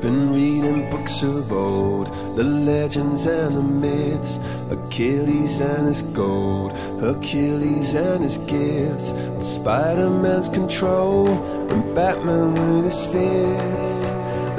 been reading books of old, the legends and the myths, Achilles and his gold, Hercules and his gifts, Spider-Man's control, and Batman with his fists.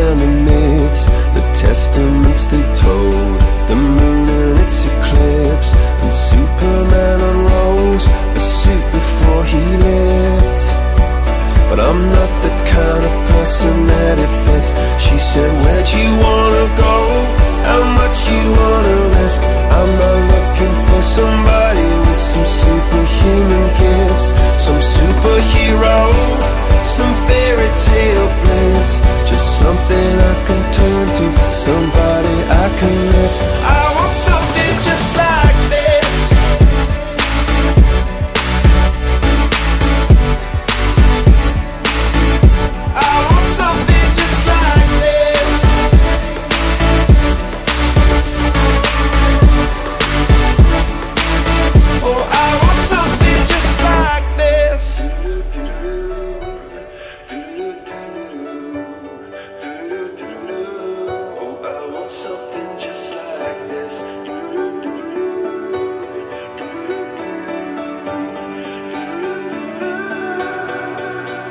and the myths, the testaments they told, the moon and its eclipse, and Superman unrolls a suit before he lived. But I'm not the kind of person that it fits. She said, Where'd you wanna go? How much you wanna risk? I'm I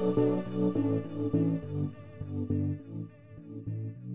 Thank you.